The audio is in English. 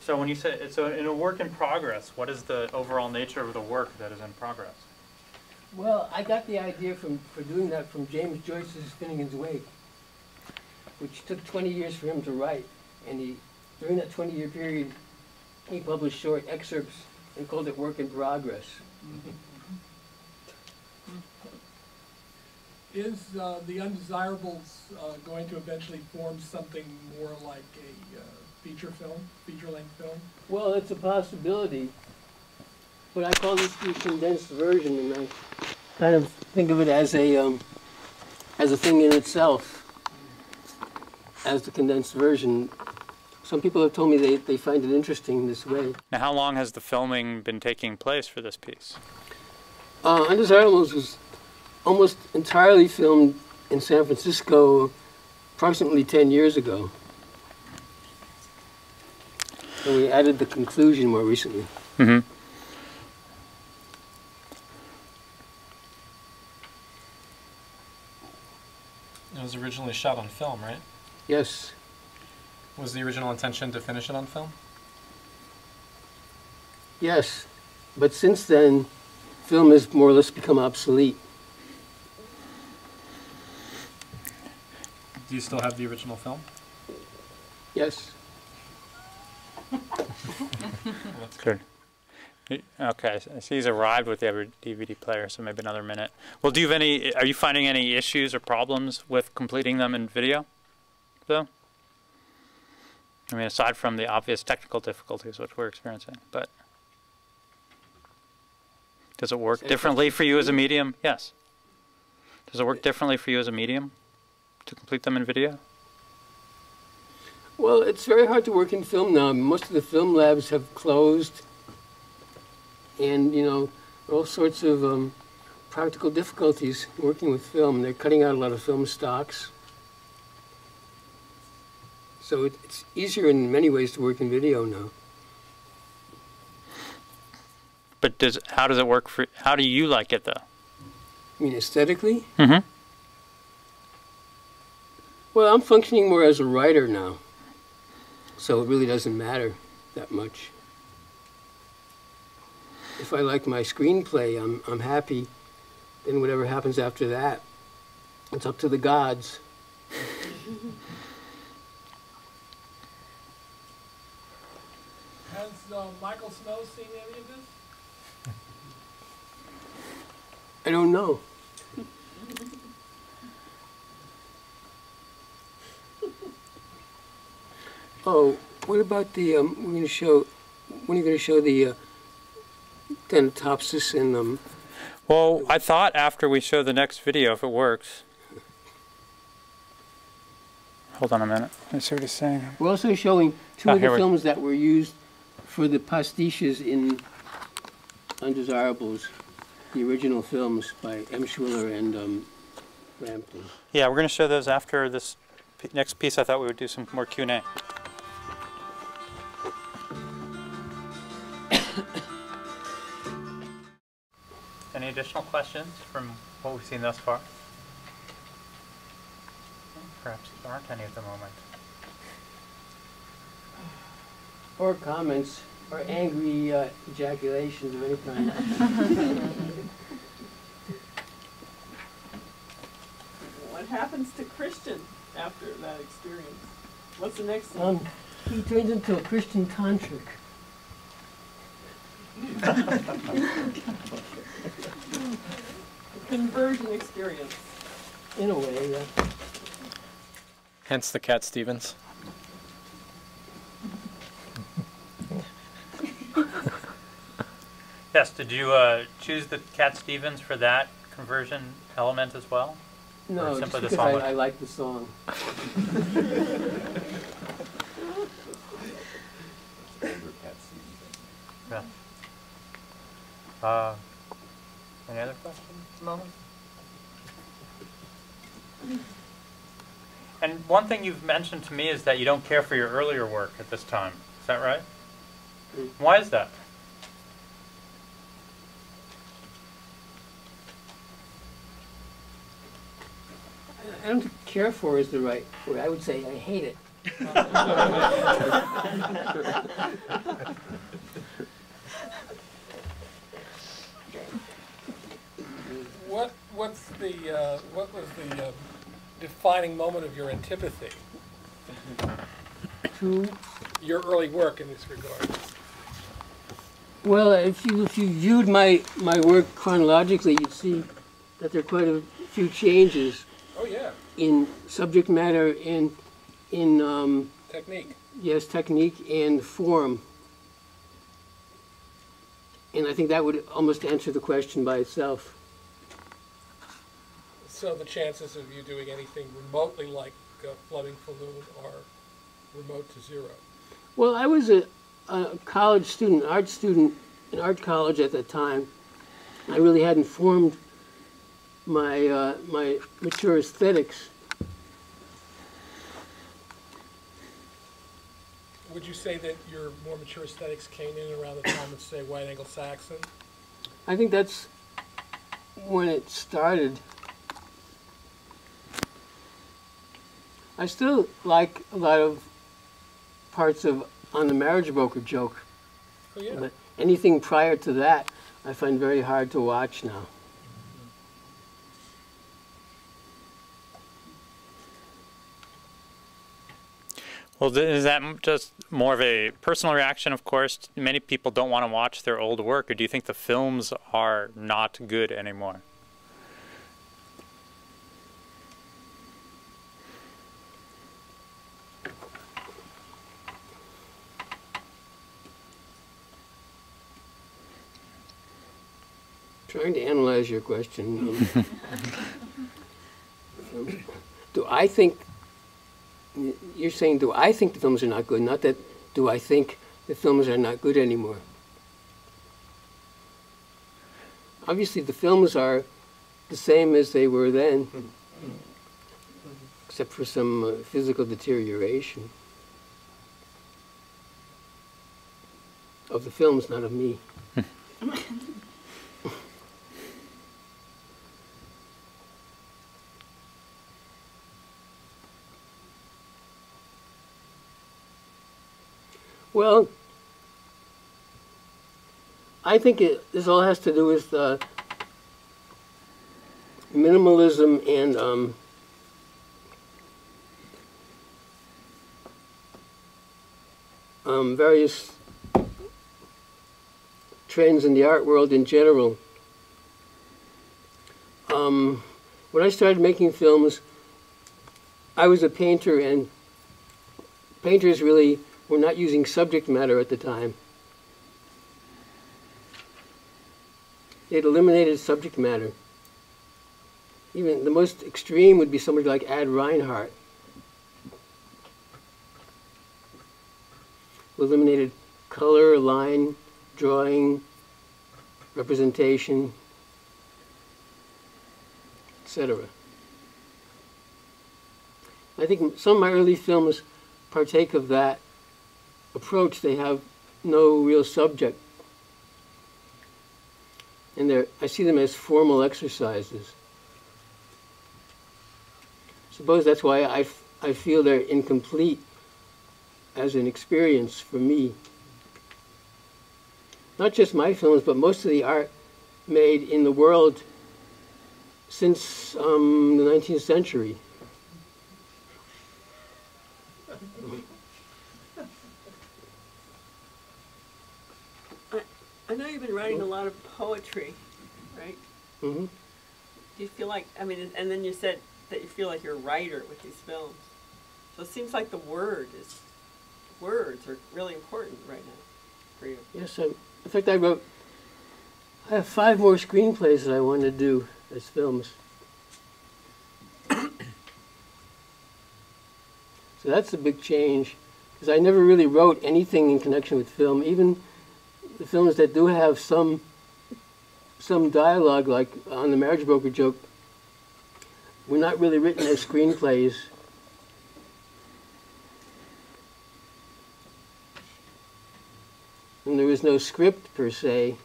So when you say, it's a, in a work in progress, what is the overall nature of the work that is in progress? Well, I got the idea from, for doing that from James Joyce's Finnegans Wake, which took twenty years for him to write. And he, during that twenty-year period, he published short excerpts and called it Work in Progress. Is uh, the undesirables uh, going to eventually form something more like a uh, feature film, feature-length film? Well, it's a possibility, but I call this the condensed version, and I kind of think of it as a, um, as a thing in itself, as the condensed version. Some people have told me they, they find it interesting this way. Now, how long has the filming been taking place for this piece? Uh, Undesirables was almost entirely filmed in San Francisco approximately 10 years ago. And we added the conclusion more recently. Mm-hmm. It was originally shot on film, right? Yes. Was the original intention to finish it on film? Yes, but since then, film has more or less become obsolete. Do you still have the original film? Yes. Good. Okay, so he's arrived with the other DVD player, so maybe another minute. Well, do you have any, are you finding any issues or problems with completing them in video, though? I mean, aside from the obvious technical difficulties which we're experiencing, but does it work differently for you as a medium? Yes. Does it work differently for you as a medium to complete them in video? Well, it's very hard to work in film now. Most of the film labs have closed, and you know, all sorts of um, practical difficulties working with film. They're cutting out a lot of film stocks. So it, it's easier in many ways to work in video now. But does how does it work for? How do you like it though? I mean, aesthetically, Mm-hmm. well, I'm functioning more as a writer now, so it really doesn't matter that much. If I like my screenplay, I'm I'm happy. Then whatever happens after that, it's up to the gods. Has uh, Michael Snow seen any of this? I don't know. Oh, what about the, um, we're gonna show, when are you gonna show the, uh, Thanatopsis and, um, Well, I thought after we show the next video, if it works. Hold on a minute. Let me see what he's saying. we're also showing two Ah, of here the we- films that were used for the pastiches in Undesirables, the original films by Emshwiller and, um, Frampton. Yeah, we're going to show those after this next piece. I thought we would do some more Q&A. Additional questions from what we've seen thus far? Perhaps there aren't any at the moment. Or comments, or angry uh, ejaculations of any kind. What happens to Christian after that experience? What's the next thing? Um, he turns into a Christian tantric. Conversion experience. In a way, yeah. Hence the Cat Stevens. Yes, did you uh, choose the Cat Stevens for that conversion element as well? No, just simply the because song? I, I like the song. Yeah. Uh, any other questions at the moment? And one thing you've mentioned to me is that you don't care for your earlier work at this time. Is that right? Why is that? I don't think care for is the right word. I would say I hate it. the, uh, what was the uh, defining moment of your antipathy, to your early work in this regard? Well, if you if you viewed my my work chronologically, you'd see that there are quite a few changes Oh, yeah, in subject matter and in um, technique. yes technique and form. And I think that would almost answer the question by itself. So the chances of you doing anything remotely like uh, Fleming Faloon are remote to zero. Well, I was a, a college student, art student in art college at the time. I really hadn't formed my uh, my mature aesthetics. Would you say that your more mature aesthetics came in around the time of, say, Wide Angle Saxon? I think that's when it started. I still like a lot of parts of On the Marriage Broker joke, Oh, yeah. but anything prior to that I find very hard to watch now. Well, is that just more of a personal reaction? Of course, many people don't want to watch their old work, or do you think the films are not good anymore? Trying to analyze your question. um, do I think, you're saying, do I think the films are not good? Not that, do I think the films are not good anymore? Obviously, the films are the same as they were then, except for some uh, physical deterioration of the films, not of me. Well, I think it, this all has to do with uh, minimalism and um, um, various trends in the art world in general. Um, when I started making films, I was a painter, and painters really were not using subject matter at the time. They'd eliminated subject matter. Even the most extreme would be somebody like Ad Reinhardt, who eliminated color, line, drawing, representation, etc. I think some of my early films partake of that approach. They have no real subject. And I see them as formal exercises. Suppose that's why I, I feel they're incomplete as an experience for me. Not just my films, but most of the art made in the world since um, the 19th century. I know you've been writing a lot of poetry, right? hmm Do you feel like, I mean, and then you said that you feel like you're a writer with these films. So it seems like the word is, words are really important right now for you. Yes, I, in fact, I wrote. I have five more screenplays that I want to do as films. so that's a big change, because I never really wrote anything in connection with film. Even the films that do have some some dialogue, like on the Marriage Broker joke, were not really written as screenplays. And there was no script per se.